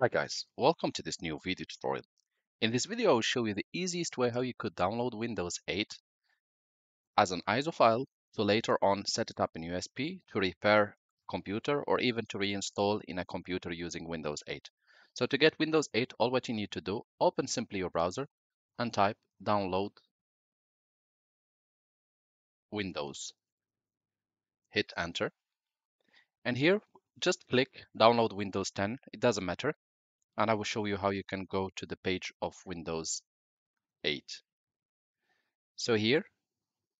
Hi guys, welcome to this new video tutorial. In this video I will show you the easiest way how you could download Windows 8 as an ISO file to later on set it up in USB to repair computer or even to reinstall in a computer using Windows 8. So to get Windows 8 all what you need to do, open simply your browser and type download Windows. Hit enter and here just click download Windows 10, it doesn't matter and I will show you how you can go to the page of Windows 8. So here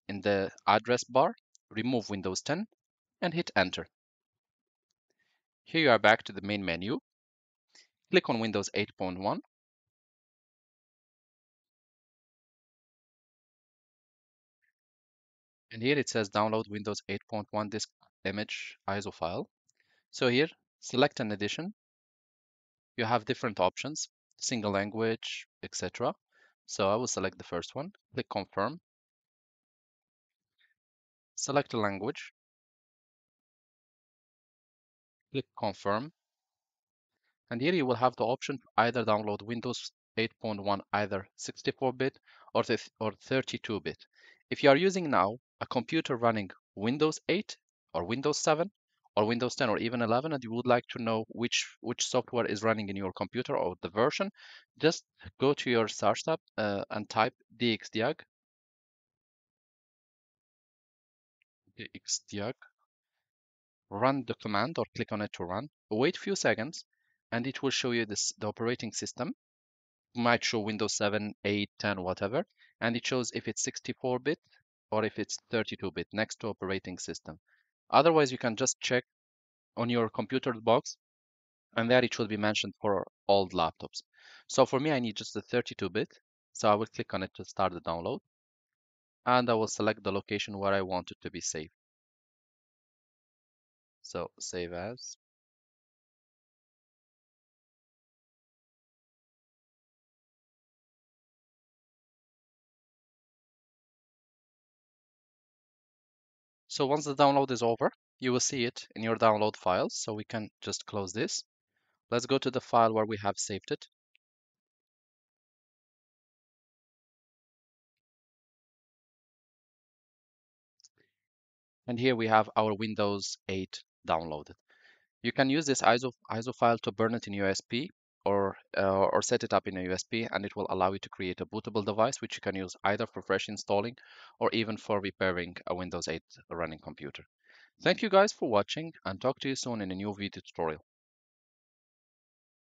in the address bar, remove Windows 10 and hit enter. Here you are back to the main menu. Click on Windows 8.1 and here it says download Windows 8.1 disk image ISO file. So here select an edition you have different options, single language, etc. So I will select the first one, click confirm, select a language, click confirm, and here you will have the option to either download Windows 8.1 either 64-bit or 32-bit. If you are using now a computer running Windows 8 or Windows 7, or Windows 10 or even 11 and you would like to know which which software is running in your computer or the version, just go to your search tab uh, and type dxdiag dxdiag run the command or click on it to run. Wait a few seconds and it will show you this the operating system. It might show windows 7 8 10 whatever and it shows if it's 64 bit or if it's 32 bit next to operating system Otherwise, you can just check on your computer box and there it should be mentioned for old laptops. So for me, I need just the 32-bit. So I will click on it to start the download. And I will select the location where I want it to be saved. So save as. So once the download is over, you will see it in your download files. So we can just close this. Let's go to the file where we have saved it. And here we have our Windows 8 downloaded. You can use this ISO, ISO file to burn it in USB or, uh, or set it up in a USB and it will allow you to create a bootable device which you can use either for fresh installing or even for repairing a Windows 8 running computer. Thank you guys for watching and talk to you soon in a new video tutorial.